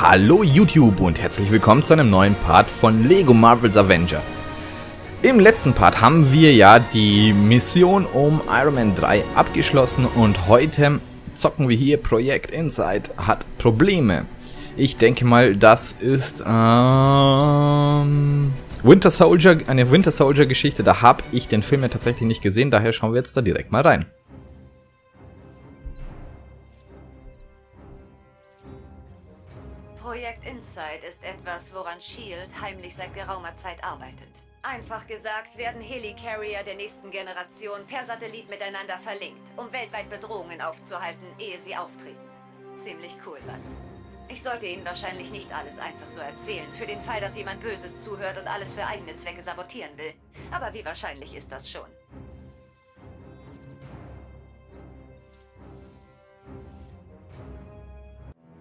Hallo YouTube und herzlich willkommen zu einem neuen Part von Lego Marvel's Avenger. Im letzten Part haben wir ja die Mission um Iron Man 3 abgeschlossen und heute zocken wir hier Projekt Insight hat Probleme. Ich denke mal, das ist ähm, Winter Soldier, eine Winter Soldier Geschichte. Da habe ich den Film ja tatsächlich nicht gesehen, daher schauen wir jetzt da direkt mal rein. Woran SHIELD heimlich seit geraumer Zeit arbeitet. Einfach gesagt werden Helicarrier der nächsten Generation per Satellit miteinander verlinkt, um weltweit Bedrohungen aufzuhalten, ehe sie auftreten. Ziemlich cool, was? Ich sollte Ihnen wahrscheinlich nicht alles einfach so erzählen, für den Fall, dass jemand Böses zuhört und alles für eigene Zwecke sabotieren will. Aber wie wahrscheinlich ist das schon?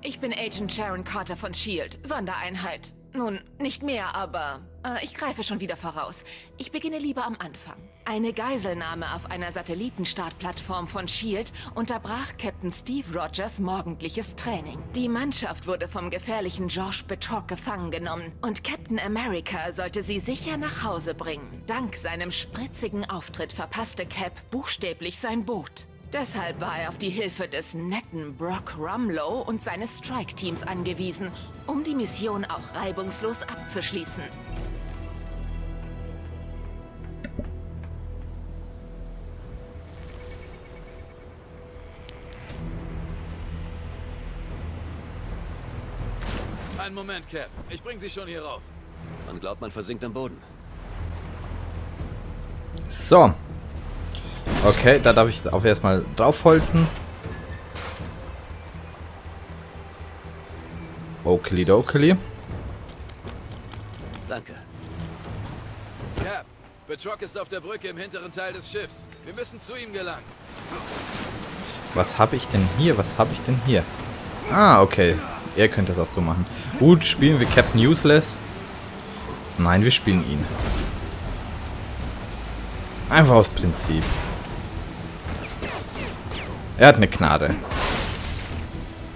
Ich bin Agent Sharon Carter von S.H.I.E.L.D., Sondereinheit. Nun, nicht mehr, aber äh, ich greife schon wieder voraus. Ich beginne lieber am Anfang. Eine Geiselnahme auf einer Satellitenstartplattform von S.H.I.E.L.D. unterbrach Captain Steve Rogers morgendliches Training. Die Mannschaft wurde vom gefährlichen George Betrock gefangen genommen und Captain America sollte sie sicher nach Hause bringen. Dank seinem spritzigen Auftritt verpasste Cap buchstäblich sein Boot. Deshalb war er auf die Hilfe des netten Brock Rumlow und seines Strike-Teams angewiesen, um die Mission auch reibungslos abzuschließen. Einen Moment, Cap. Ich bring Sie schon hier rauf. Man glaubt, man versinkt am Boden. So. Okay, da darf ich auf erstmal draufholzen. Okili dokili. Danke. Cap, Betrock ist auf der Brücke im hinteren Teil des Schiffs. Wir müssen zu ihm gelangen. Was habe ich denn hier? Was habe ich denn hier? Ah, okay. Er könnte das auch so machen. Gut, spielen wir Captain Useless? Nein, wir spielen ihn. Einfach aus Prinzip. Er hat eine Gnade.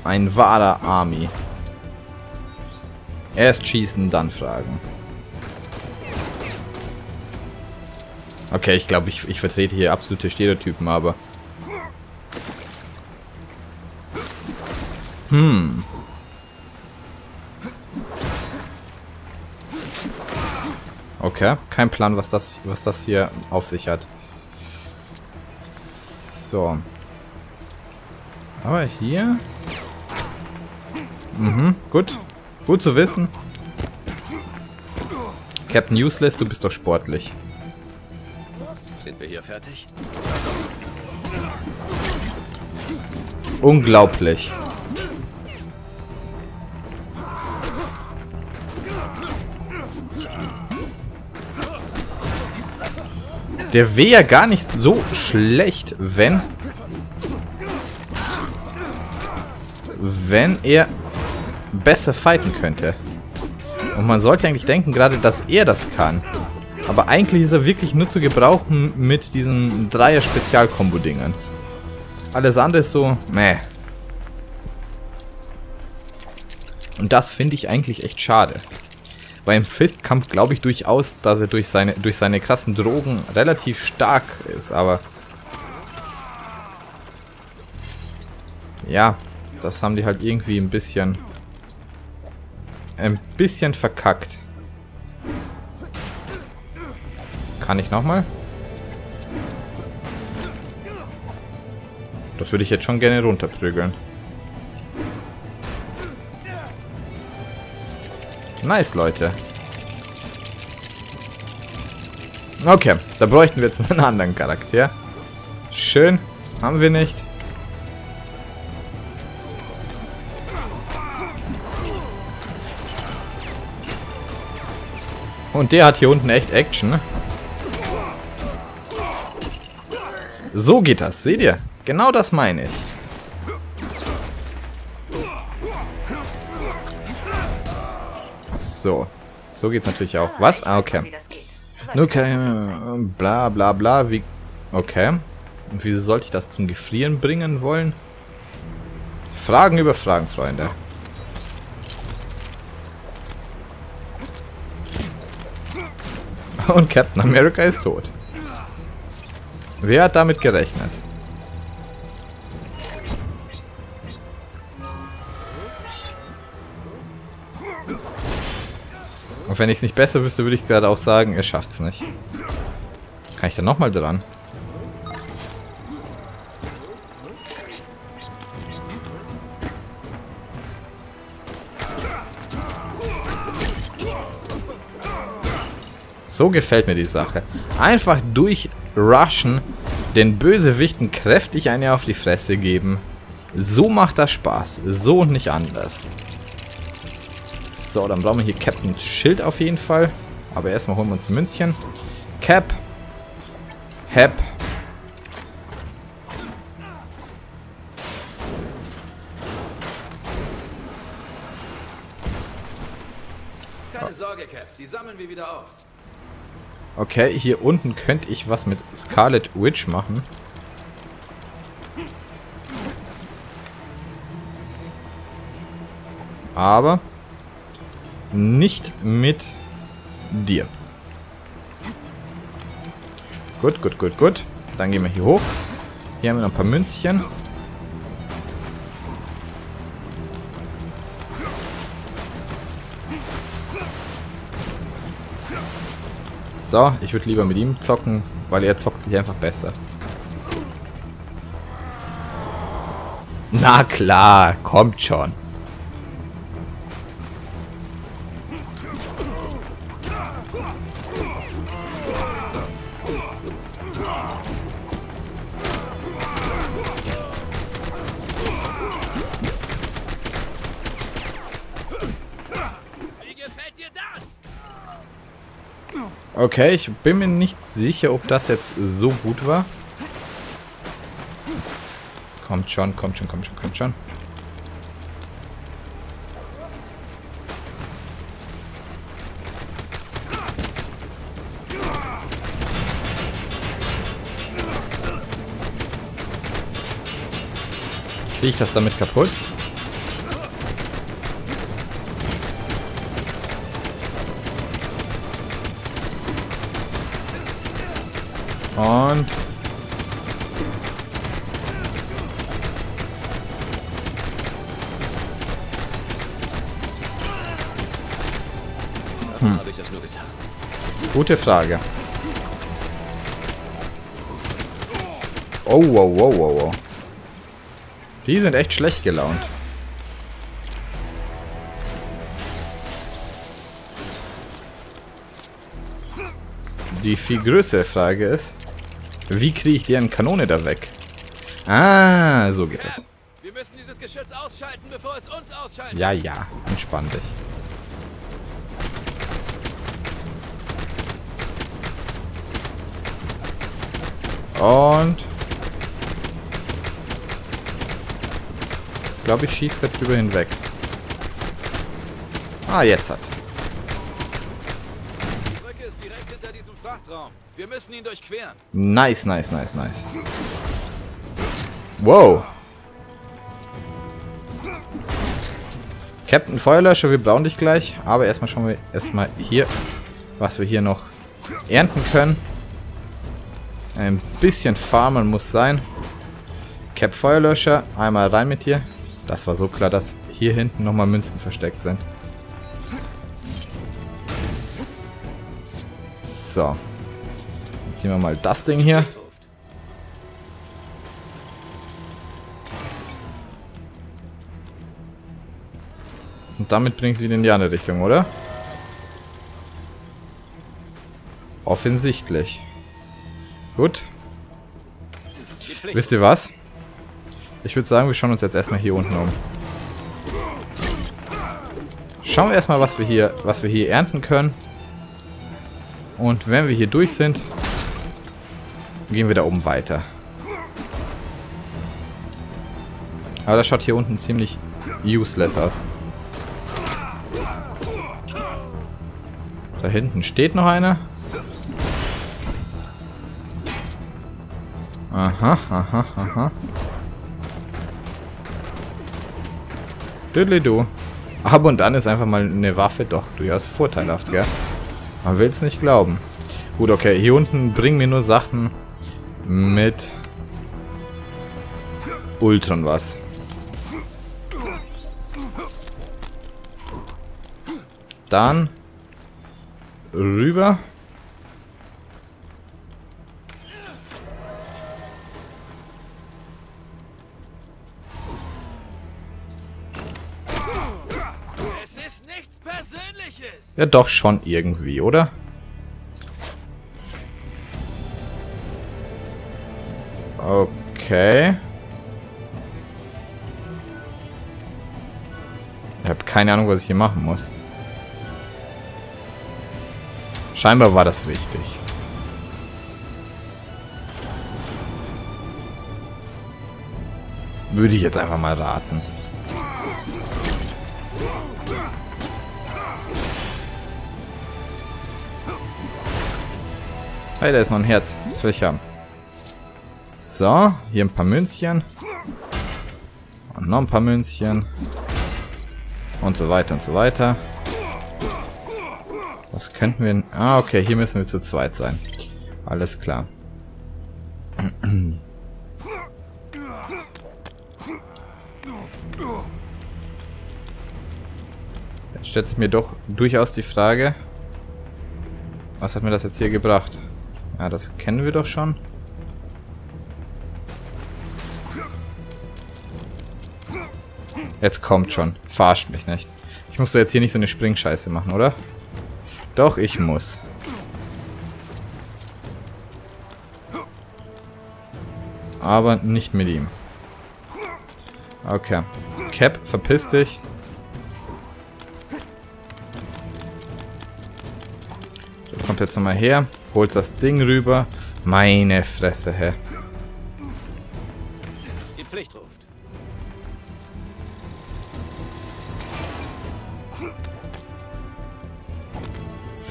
Ein wahrer Army. Erst schießen, dann fragen. Okay, ich glaube, ich, ich vertrete hier absolute Stereotypen, aber... Hm. Okay, kein Plan, was das, was das hier auf sich hat. So. Aber hier... Mhm, gut. Gut zu wissen. Captain Useless, du bist doch sportlich. Sind wir hier fertig? Unglaublich. Der wäre ja gar nicht so schlecht, wenn... Wenn er besser fighten könnte. Und man sollte eigentlich denken, gerade, dass er das kann. Aber eigentlich ist er wirklich nur zu gebrauchen mit diesen Dreier-Spezialkombo-Dingens. Alles andere ist so, meh. Und das finde ich eigentlich echt schade. Weil im Fistkampf glaube ich durchaus, dass er durch seine, durch seine krassen Drogen relativ stark ist, aber... Ja, das haben die halt irgendwie ein bisschen... Ein bisschen verkackt. Kann ich nochmal? Das würde ich jetzt schon gerne runterprügeln. Nice, Leute. Okay, da bräuchten wir jetzt einen anderen Charakter. Schön. Haben wir nicht. Und der hat hier unten echt Action. So geht das, seht ihr? Genau das meine ich. So. So geht's natürlich auch. Was? Ah, okay. Keine... Bla, bla, bla. Wie... Okay. Und wieso sollte ich das zum Gefrieren bringen wollen? Fragen über Fragen, Freunde. Und Captain America ist tot. Wer hat damit gerechnet? Und wenn ich es nicht besser wüsste, würde ich gerade auch sagen, er schafft es nicht. Kann ich da nochmal dran? So gefällt mir die Sache. Einfach durchrushen, den Bösewichten kräftig eine auf die Fresse geben. So macht das Spaß. So und nicht anders. So, dann brauchen wir hier Captain's Schild auf jeden Fall. Aber erstmal holen wir uns ein Münzchen. Cap. Hep. Keine Sorge, Cap. Die sammeln wir wieder auf. Okay, hier unten könnte ich was mit Scarlet Witch machen. Aber nicht mit dir. Gut, gut, gut, gut. Dann gehen wir hier hoch. Hier haben wir noch ein paar Münzchen. So, ich würde lieber mit ihm zocken, weil er zockt sich einfach besser. Na klar, kommt schon. Okay, ich bin mir nicht sicher, ob das jetzt so gut war. Kommt schon, kommt schon, kommt schon, kommt schon. Kriege ich das damit kaputt? Und... Hm. Gute Frage. Oh, wow, wow, wow, wow. Die sind echt schlecht gelaunt. Die viel größere Frage ist, wie kriege ich deren Kanone da weg? Ah, so geht das. Wir müssen dieses Geschütz ausschalten, bevor es uns ausschaltet. Ja, ja, entspann dich. Und... Ich glaube, ich schieße gerade drüber hinweg. Ah, jetzt hat. Wir müssen ihn durchqueren. Nice, nice, nice, nice. Wow. Captain Feuerlöscher, wir brauchen dich gleich. Aber erstmal schauen wir erstmal hier, was wir hier noch ernten können. Ein bisschen farmen muss sein. Cap Feuerlöscher, einmal rein mit dir. Das war so klar, dass hier hinten nochmal Münzen versteckt sind. So. Jetzt ziehen wir mal das Ding hier. Und damit bringt es wieder in die andere Richtung, oder? Offensichtlich. Gut. Wisst ihr was? Ich würde sagen, wir schauen uns jetzt erstmal hier unten um. Schauen wir erstmal, was wir hier, was wir hier ernten können. Und wenn wir hier durch sind, gehen wir da oben weiter. Aber das schaut hier unten ziemlich useless aus. Da hinten steht noch einer. Aha, aha, aha. du. Ab und an ist einfach mal eine Waffe doch durchaus vorteilhaft, gell? Man will es nicht glauben. Gut, okay. Hier unten bringen mir nur Sachen mit Ultron was. Dann rüber. Es ist nichts Persönliches. Ja, doch schon irgendwie, oder? Okay. Ich habe keine Ahnung, was ich hier machen muss. Scheinbar war das richtig. Würde ich jetzt einfach mal raten. Hey, da ist noch ein Herz. Das will ich haben. So, hier ein paar Münzchen. Und noch ein paar Münzchen. Und so weiter und so weiter. Was könnten wir... Ah, okay, hier müssen wir zu zweit sein. Alles klar. Jetzt stellt sich mir doch durchaus die Frage, was hat mir das jetzt hier gebracht? Ja, das kennen wir doch schon. Jetzt kommt schon. Verarscht mich nicht. Ich muss doch jetzt hier nicht so eine Springscheiße machen, oder? Doch, ich muss. Aber nicht mit ihm. Okay. Cap, verpiss dich. Du kommst jetzt nochmal her. Holst das Ding rüber. Meine Fresse, hä?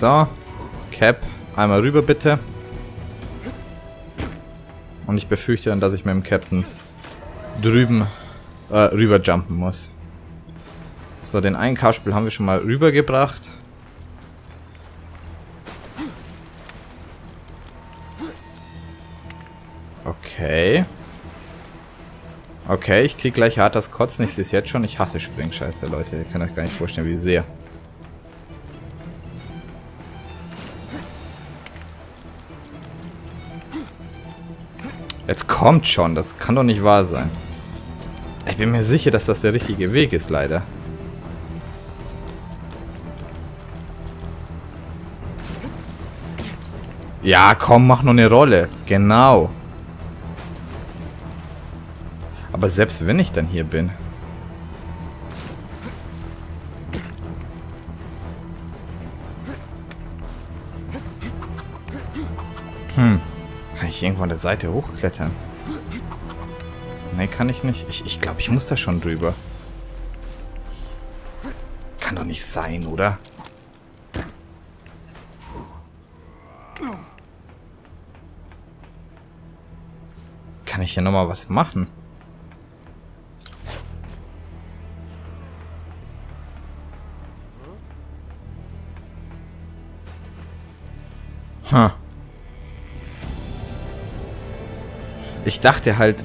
So. Cap, einmal rüber bitte. Und ich befürchte dann, dass ich mit dem Captain drüben äh, rüber jumpen muss. So, den einen Karspiel haben wir schon mal rübergebracht. Okay. Okay, ich krieg gleich hart das Kotzen. Ich sehe es jetzt schon. Ich hasse Springscheiße, Leute. Ihr könnt euch gar nicht vorstellen, wie sehr. Jetzt kommt schon. Das kann doch nicht wahr sein. Ich bin mir sicher, dass das der richtige Weg ist, leider. Ja, komm, mach nur eine Rolle. Genau. Aber selbst wenn ich dann hier bin. Hm. Ich irgendwo an der Seite hochklettern? Nee, kann ich nicht. Ich, ich glaube, ich muss da schon drüber. Kann doch nicht sein, oder? Kann ich hier nochmal was machen? Hm. Ich dachte halt,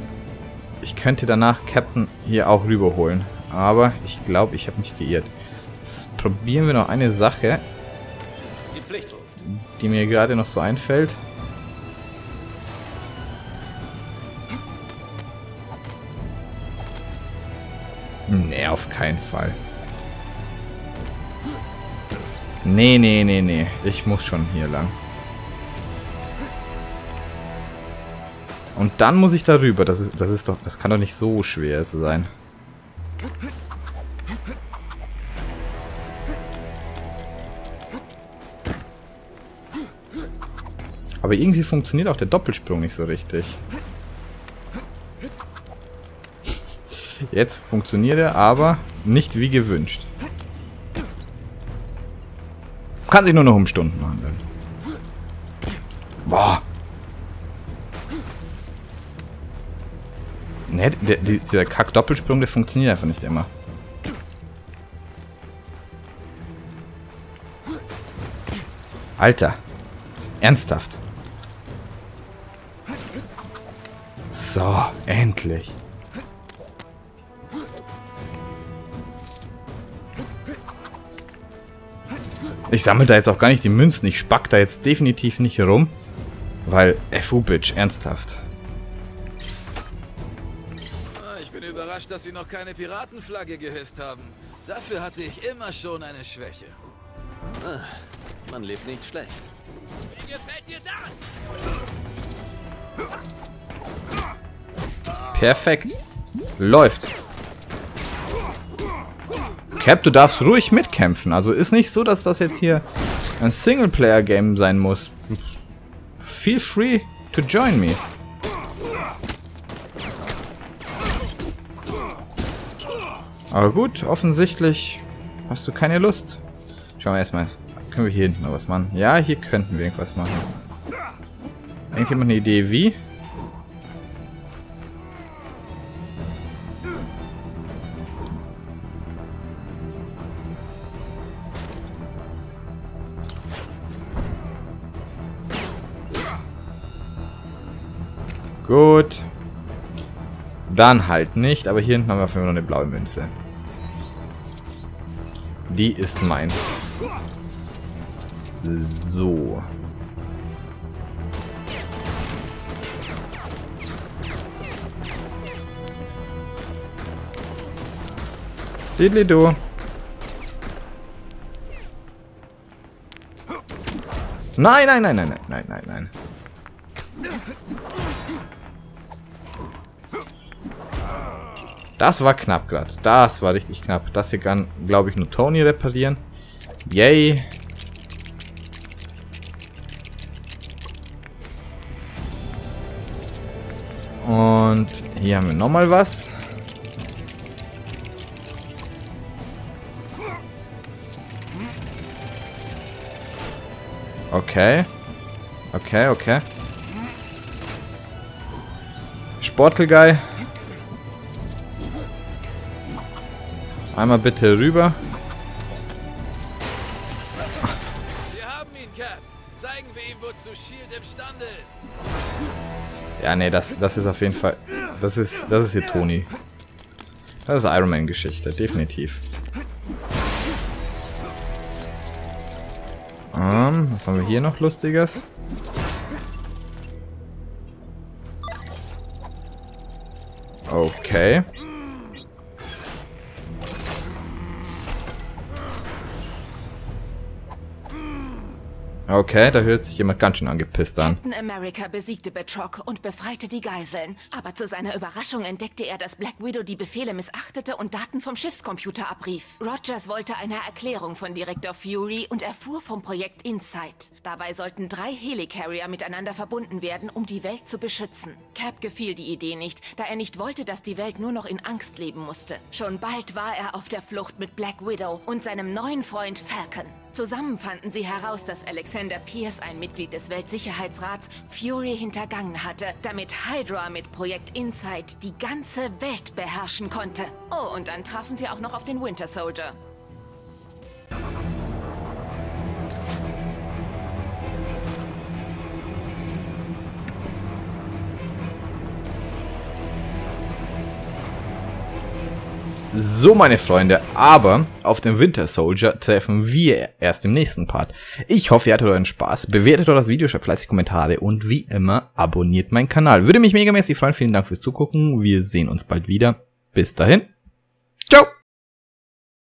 ich könnte danach Captain hier auch rüberholen. Aber ich glaube, ich habe mich geirrt. Jetzt probieren wir noch eine Sache, Die die mir gerade noch so einfällt. Nee, auf keinen Fall. Nee, nee, nee, nee. Ich muss schon hier lang. Und dann muss ich darüber. Das ist, das ist doch. Das kann doch nicht so schwer sein. Aber irgendwie funktioniert auch der Doppelsprung nicht so richtig. Jetzt funktioniert er, aber nicht wie gewünscht. Kann sich nur noch um Stunden handeln. Boah. Ne, der, dieser Kack-Doppelsprung, der funktioniert einfach nicht immer. Alter. Ernsthaft. So, endlich. Ich sammle da jetzt auch gar nicht die Münzen. Ich spack da jetzt definitiv nicht rum. Weil, FU, Bitch, ernsthaft. Dass Sie noch keine Piratenflagge gehisst haben. Dafür hatte ich immer schon eine Schwäche. Man lebt nicht schlecht. Wie gefällt dir das? Perfekt. Läuft. Cap, du darfst ruhig mitkämpfen. Also ist nicht so, dass das jetzt hier ein Singleplayer-Game sein muss. Feel free to join me. Aber gut, offensichtlich hast du keine Lust. Schauen wir erstmal. Können wir hier hinten noch was machen? Ja, hier könnten wir irgendwas machen. Irgendjemand eine Idee wie? Gut. Dann halt nicht, aber hier hinten haben wir auf jeden Fall noch eine blaue Münze. Die ist mein. So. Didlido. Nein, nein, nein, nein, nein, nein, nein, nein. Das war knapp gerade. Das war richtig knapp. Das hier kann, glaube ich, nur Tony reparieren. Yay. Und hier haben wir nochmal was. Okay. Okay, okay. Sportelguy. Einmal bitte rüber. Wir haben ihn, Cap. Zeigen wir ihm, wozu Shield imstande ist. Ja, nee, das, das ist auf jeden Fall... Das ist, das ist hier Tony. Das ist Iron Man Geschichte, definitiv. Ähm, was haben wir hier noch Lustiges? Okay. Okay, da hört sich jemand ganz schön angepisst an. Captain America besiegte Batroc und befreite die Geiseln. Aber zu seiner Überraschung entdeckte er, dass Black Widow die Befehle missachtete und Daten vom Schiffscomputer abrief. Rogers wollte eine Erklärung von Direktor Fury und erfuhr vom Projekt Insight. Dabei sollten drei Helicarrier miteinander verbunden werden, um die Welt zu beschützen. Cap gefiel die Idee nicht, da er nicht wollte, dass die Welt nur noch in Angst leben musste. Schon bald war er auf der Flucht mit Black Widow und seinem neuen Freund Falcon. Zusammen fanden sie heraus, dass Alexander Pierce, ein Mitglied des Weltsicherheitsrats, Fury hintergangen hatte, damit Hydra mit Projekt Insight die ganze Welt beherrschen konnte. Oh, und dann trafen sie auch noch auf den Winter Soldier. So, meine Freunde, aber auf den Winter Soldier treffen wir erst im nächsten Part. Ich hoffe, ihr hattet euren Spaß. Bewertet doch das Video, schreibt fleißig Kommentare und wie immer, abonniert meinen Kanal. Würde mich megamäßig freuen. Vielen Dank fürs Zugucken. Wir sehen uns bald wieder. Bis dahin. Ciao!